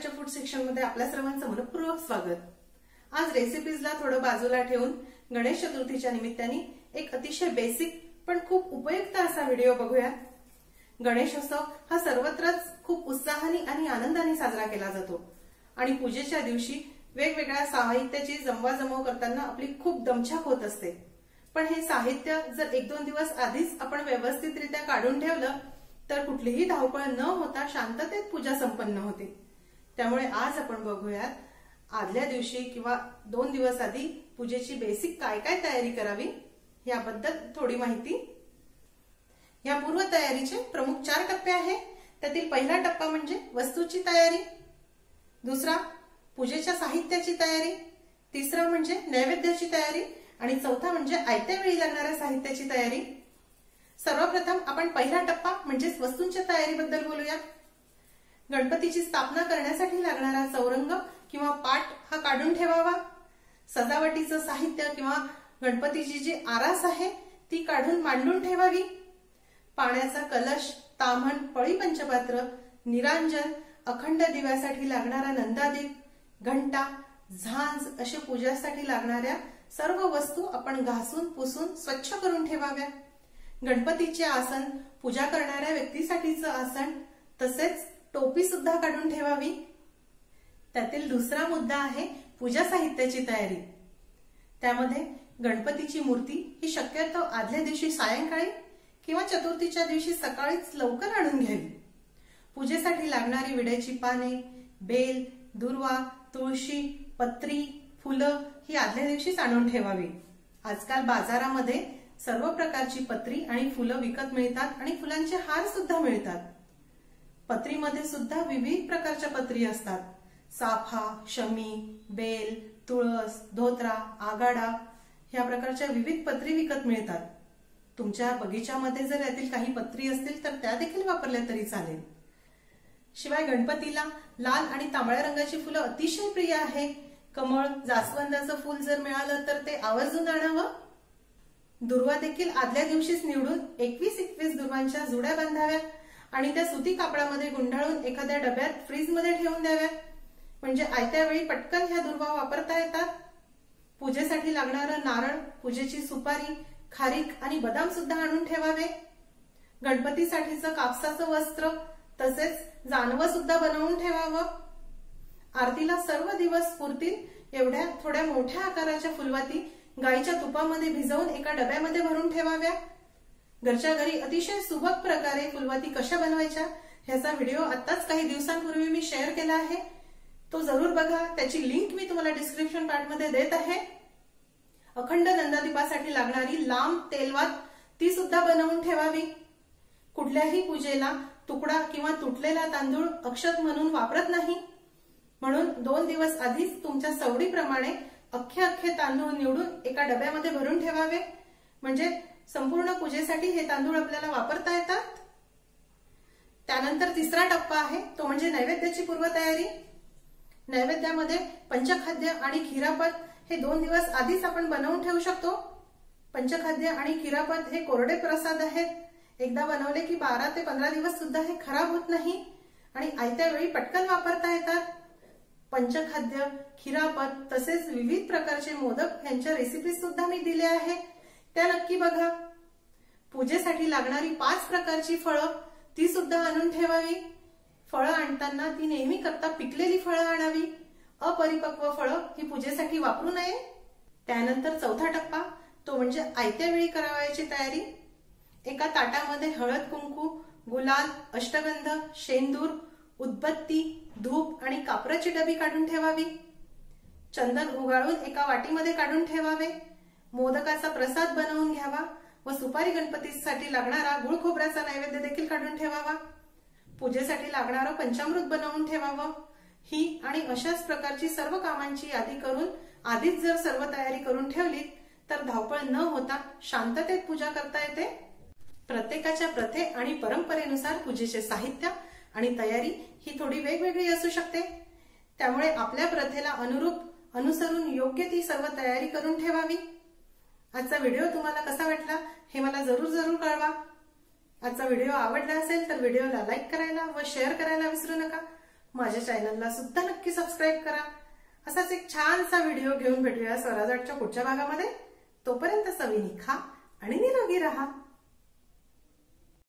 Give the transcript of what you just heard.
आपल्या सर्वांचं मनपूर्वक स्वागत. आज रेसिपीजला थोडं बाजूला ठेवून गणेश चतुर्थीच्या निमित्ताने एक अतिशय बेसिक पण खूप उपयुक्त असा व्हिडिओ बघूया गणेशोत्सव हा सर्वत्रच खूप उत्साहाने आणि आनंदाने साजरा केला जातो. आणि पूजेच्या दिवशी वेगवेगळ्या साहित्याची जमवाजमव करताना आपली खूप दमछाक होत असते. पण हे साहित्य जर एक दोन दिवस आधीच आपण व्यवस्थितरित्या काढून ठेवलं तर कुठलीही धावपळ न होता शांततेत पूजा संपन्न होते. त्यामुळे आज आपण बघूयात आदल्या दिवशी किंवा दोन दिवस आधी पूजेची बेसिक काय काय तयारी करावी याबद्दल थोडी माहिती. या पूर्व तयारीचे प्रमुख चार टप्पे आहे त्यातील पहिला टप्पा म्हणजे वस्तूची तयारी दुसरा पूजेच्या साहित्याची तयारी तिसरा म्हणजे नैवेद्याची तयारी आणि चौथा म्हणजे आयत्या वेळी लागणाऱ्या साहित्याची तयारी. सर्वप्रथम आपण पहिला टप्पा म्हणजेच वस्तूंच्या तयारीबद्दल बोलूया. गणपतीची स्थापना करण्यासाठी लागणारा चौरंग किंवा पाट हा काढून ठेवावा. सजावटीचं साहित्य किंवा गणपतीची जी आरास आहे ती काढून मांडून ठेवावी. पाण्याचा कलश तामण पळी पंचपात्र निरांजन अखंड दिव्यासाठी लागणारा नंदादीप घंटा झांज अशा पूजासाठी लागणाऱ्या सर्व वस्तू आपण घासून पुसून स्वच्छ करून ठेवाव्या. गणपतीचे आसन पूजा करणाऱ्या व्यक्तीसाठीचं आसन तसेच टोपी सुद्धा काढून ठेवावी. त्यातील दुसरा मुद्दा आहे पूजा साहित्याची तयारी. त्यामध्ये गणपतीची मूर्ती ही शक्यतो आदल्या दिवशी सायंकाळी किंवा चतुर्थीच्या दिवशी सकाळीच लवकर आणून घ्यावी. पूजेसाठी लागणारी विड्याची पाने बेल दुर्वा तुळशी पत्री फुलं ही आदल्या दिवशीच आणून ठेवावी. आजकाल बाजारामध्ये सर्व प्रकारची पत्री आणि फुलं विकत मिळतात आणि फुलांचे हार सुद्धा मिळतात. पत्रीमध्ये सुद्धा विविध प्रकारच्या पत्री असतात. साफा शमी बेल तुळस धोत्रा आगाडा ह्या प्रकारच्या विविध पत्री विकत मिळतात. तुमच्या बगीच्यामध्ये जर यातील काही पत्री असतील तर त्या देखील वापरल्या तरी चालेल. शिवाय गणपतीला लाल आणि तांबड्या रंगाची फुलं अतिशय प्रिय आहे. कमळ जास्वंदाचं फुल जर मिळालं तर ते आवर्जून आणावं. दुर्वा देखील आदल्या दिवशीच निवडून एकवीस एकवीस दुर्वांच्या जुड्या बांधाव्या आणि त्या सुती कापडामध्ये गुंडाळून एखाद्या डब्यात फ्रीजमध्ये ठेवून द्याव्या म्हणजे आयत्या वेळी पटकन ह्या दुर्वा वापरता येतात. पूजेसाठी लागणारं नारळ पूजेची सुपारी खारीक आणि बदाम सुद्धा आणून ठेवावे. गणपतीसाठीचं कापसाचं वस्त्र तसेच जानवं सुद्धा बनवून ठेवावं. आरतीला सर्व दिवस पुरतील एवढ्या थोड्या मोठ्या आकाराच्या फुलवाती गाईच्या तुपामध्ये भिजवून एका डब्यामध्ये भरून ठेवाव्या. घरच्या घरी अतिशय सुबक प्रकारे फुलवाती कशा बनवायच्या ह्याचा व्हिडिओ आताच काही दिवसांपूर्वी मी शेअर केला आहे. तो जरूर बघा. त्याची लिंक मी तुम्हाला डिस्क्रिप्शन पार्टमध्ये देत आहे. अखंड नंदादीपासाठी लागणारी लांब तेलवात ती सुद्धा बनवून ठेवावी. कुठल्याही पूजेला तुकडा किंवा तुटलेला तांदूळ अक्षत म्हणून वापरत नाही. म्हणून दोन दिवस आधीच तुमच्या सवडीप्रमाणे अख्खे अख्खे तांदूळ निवडून एका डब्यामध्ये भरून ठेवावे. म्हणजे संपूर्ण पूजेसाठी हे तांदूळ आपल्याला वापरता येतात. त्यानंतर तिसरा टप्पा आहे तो म्हणजे नैवेद्याची पूर्वतयारी. नैवेद्यामध्ये पंचखाद्य आणि खिरापत हे दोन दिवस आधीच आपण बनवून ठेवू शकतो. पंचखाद्य आणि खिरापत हे कोरडे प्रसाद आहेत. एकदा बनवले की बारा ते पंधरा दिवस सुद्धा हे खराब होत नाही आणि आयत्या वेळी पटकन वापरता येतात. पंचखाद्य खिरापत तसेच विविध प्रकारचे मोदक यांच्या रेसिपी सुद्धा मी दिल्या आहे त्या नक्की बघा. पूजेसाठी लागणारी पाच प्रकारची फळं ती सुद्धा आणून ठेवावी. फळं आणताना ती नेहमी करता पिकलेली फळं आणावी. अपरिपक्व फळं ही पूजेसाठी वापरू नये. त्यानंतर चौथा टप्पा तो म्हणजे आयत्या वेळी करावयाची तयारी. एका ताटामध्ये हळद कुंकू गुलाल अष्टगंध शेंदूर उदबत्ती धूप आणि कापराची डबी काढून ठेवावी. चंदन उगाळून एका वाटीमध्ये काढून ठेवावे. मोदकाचा प्रसाद बनवून घ्यावा व सुपारी गणपतीसाठी लागणारा गुळ खोबऱ्याचा नैवेद्य देखील काढून ठेवावा. पूजेसाठी लागणारं पंचामृत बनवून ठेवावं. ही आणि अशाच प्रकारची सर्व कामांची यादी करून आधीच जर सर्व तयारी करून ठेवली तर धावपळ न होता शांततेत पूजा करता येते. प्रत्येकाच्या प्रथे आणि परंपरेनुसार पूजेचे साहित्य आणि तयारी ही थोडी वेगवेगळी असू शकते. त्यामुळे आपल्या प्रथेला अनुरूप अनुसरून योग्य ती सर्व तयारी करून ठेवावी. आजचा व्हिडिओ तुम्हाला कसा वाटला हे मला जरूर जरूर कळवा. आजचा व्हिडिओ आवडला असेल तर व्हिडिओला लाईक करायला व शेअर करायला विसरू नका. माझ्या चॅनलला सुद्धा नक्की सबस्क्राईब करा. असाच एक छानसा व्हिडिओ घेऊन भेटूया स्वराजाटच्या पुढच्या भागामध्ये. तोपर्यंत सविनी खा आणि निरोगी राहा.